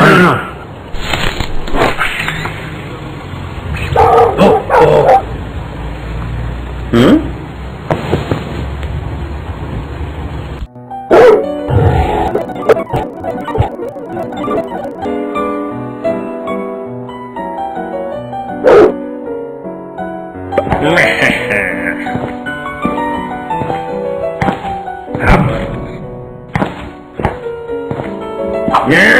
Hello. Hmm? Yeah!